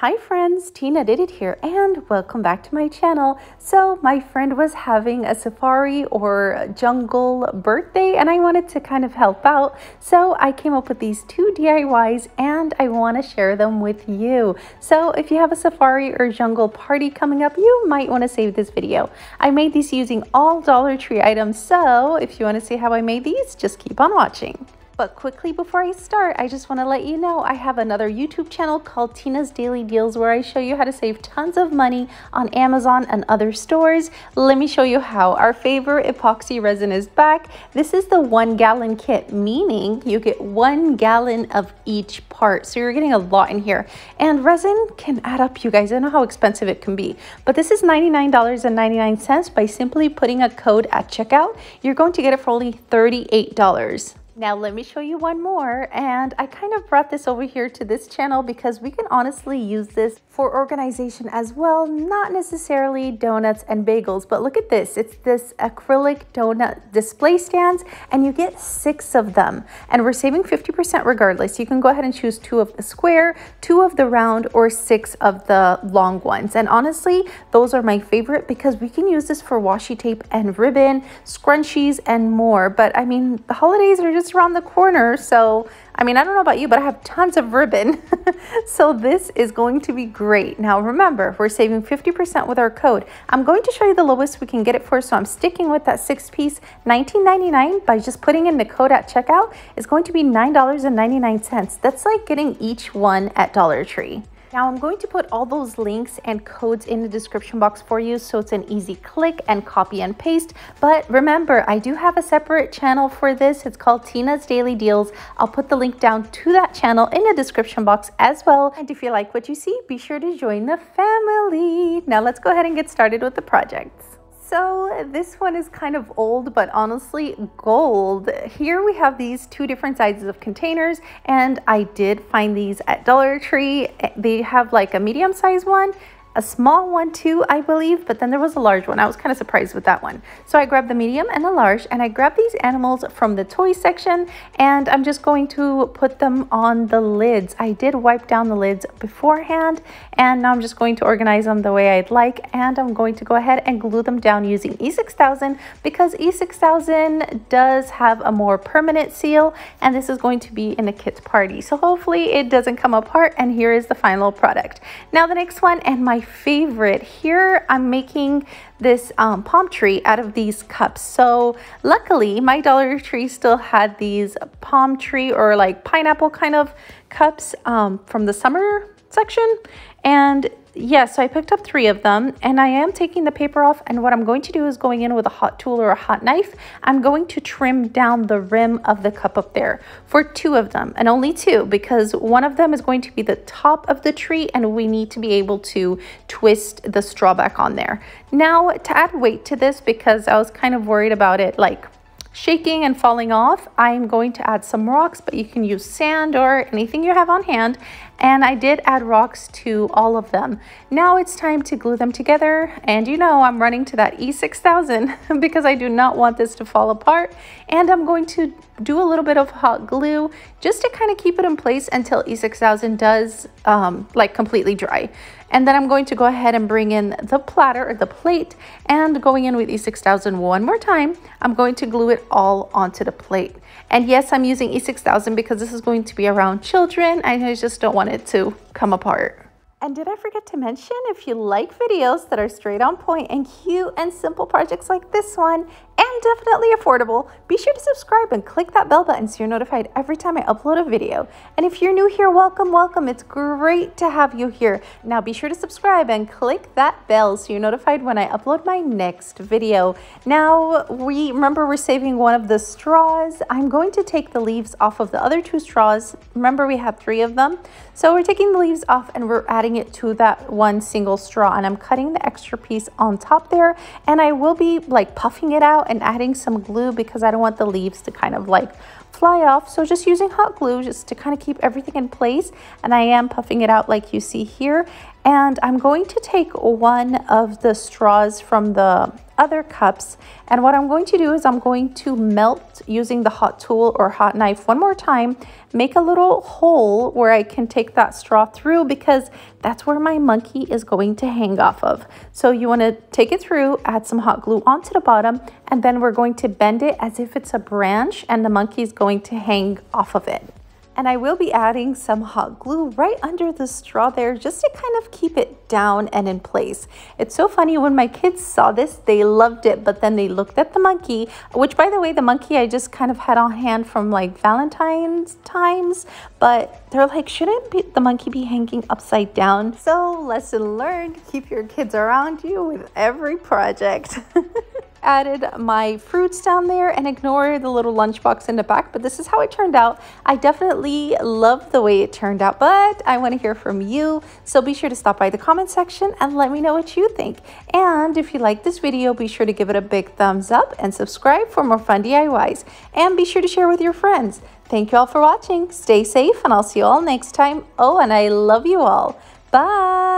Hi friends, Tina did it here and welcome back to my channel. So my friend was having a safari or jungle birthday and I wanted to kind of help out. So I came up with these two DIYs and I want to share them with you. So if you have a safari or jungle party coming up, you might want to save this video. I made these using all Dollar Tree items. So if you want to see how I made these, just keep on watching. But quickly before I start, I just want to let you know I have another YouTube channel called Tina's Daily Deals where I show you how to save tons of money on Amazon and other stores. Let me show you how. Our favorite epoxy resin is back. This is the one gallon kit, meaning you get one gallon of each part. So you're getting a lot in here. And resin can add up, you guys. I know how expensive it can be. But this is $99.99 by simply putting a code at checkout. You're going to get it for only $38. Now let me show you one more and I kind of brought this over here to this channel because we can honestly use this for organization as well, not necessarily donuts and bagels, but look at this. It's this acrylic donut display stands and you get six of them and we're saving 50% regardless. You can go ahead and choose two of the square, two of the round or six of the long ones. And honestly, those are my favorite because we can use this for washi tape and ribbon, scrunchies and more. But I mean, the holidays are just just around the corner. So, I mean, I don't know about you, but I have tons of ribbon. so this is going to be great. Now, remember, we're saving 50% with our code. I'm going to show you the lowest we can get it for. So I'm sticking with that six piece, $19.99 by just putting in the code at checkout is going to be $9.99. That's like getting each one at Dollar Tree. Now I'm going to put all those links and codes in the description box for you so it's an easy click and copy and paste. But remember, I do have a separate channel for this. It's called Tina's Daily Deals. I'll put the link down to that channel in the description box as well. And if you like what you see, be sure to join the family. Now let's go ahead and get started with the projects. So this one is kind of old, but honestly gold. Here we have these two different sizes of containers and I did find these at Dollar Tree. They have like a medium size one a small one too, I believe, but then there was a large one. I was kind of surprised with that one. So I grabbed the medium and the large and I grabbed these animals from the toy section and I'm just going to put them on the lids. I did wipe down the lids beforehand and now I'm just going to organize them the way I'd like and I'm going to go ahead and glue them down using E6000 because E6000 does have a more permanent seal and this is going to be in a kit party. So hopefully it doesn't come apart and here is the final product. Now the next one and my favorite. Here I'm making this um, palm tree out of these cups. So luckily my Dollar Tree still had these palm tree or like pineapple kind of cups um, from the summer section. And yes, yeah, so I picked up three of them and I am taking the paper off and what I'm going to do is going in with a hot tool or a hot knife. I'm going to trim down the rim of the cup up there for two of them and only two because one of them is going to be the top of the tree and we need to be able to twist the straw back on there. Now to add weight to this because I was kind of worried about it like shaking and falling off, I'm going to add some rocks, but you can use sand or anything you have on hand. And I did add rocks to all of them. Now it's time to glue them together. And you know, I'm running to that E6000 because I do not want this to fall apart. And I'm going to do a little bit of hot glue just to kind of keep it in place until E6000 does um, like completely dry. And then I'm going to go ahead and bring in the platter or the plate and going in with E6000 one more time. I'm going to glue it all onto the plate. And yes, I'm using E6000 because this is going to be around children. I just don't want it to come apart. And did I forget to mention, if you like videos that are straight on point and cute and simple projects like this one, and definitely affordable, be sure to subscribe and click that bell button so you're notified every time I upload a video. And if you're new here, welcome, welcome. It's great to have you here. Now be sure to subscribe and click that bell so you're notified when I upload my next video. Now, we remember we're saving one of the straws. I'm going to take the leaves off of the other two straws. Remember we have three of them. So we're taking the leaves off and we're adding it to that one single straw and I'm cutting the extra piece on top there and I will be like puffing it out and adding some glue because I don't want the leaves to kind of like fly off. So just using hot glue just to kind of keep everything in place. And I am puffing it out like you see here. And I'm going to take one of the straws from the other cups. And what I'm going to do is I'm going to melt using the hot tool or hot knife one more time, make a little hole where I can take that straw through because that's where my monkey is going to hang off of. So you want to take it through, add some hot glue onto the bottom, and then we're going to bend it as if it's a branch and the monkey is going to hang off of it. And I will be adding some hot glue right under the straw there just to kind of keep it down and in place. It's so funny when my kids saw this, they loved it, but then they looked at the monkey, which by the way, the monkey I just kind of had on hand from like Valentine's times, but they're like, shouldn't be, the monkey be hanging upside down? So lesson learned, keep your kids around you with every project. added my fruits down there and ignore the little lunchbox in the back, but this is how it turned out. I definitely love the way it turned out, but I want to hear from you. So be sure to stop by the comment section and let me know what you think. And if you like this video, be sure to give it a big thumbs up and subscribe for more fun DIYs. And be sure to share with your friends. Thank you all for watching. Stay safe and I'll see you all next time. Oh, and I love you all. Bye.